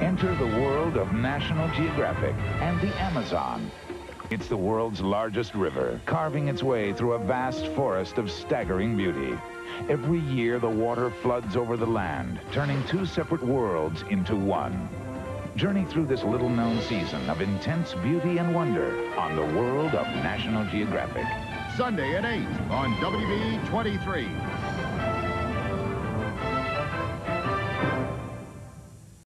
Enter the world of National Geographic and the Amazon. It's the world's largest river, carving its way through a vast forest of staggering beauty. Every year, the water floods over the land, turning two separate worlds into one. Journey through this little-known season of intense beauty and wonder on the world of National Geographic. Sunday at 8 on WB 23.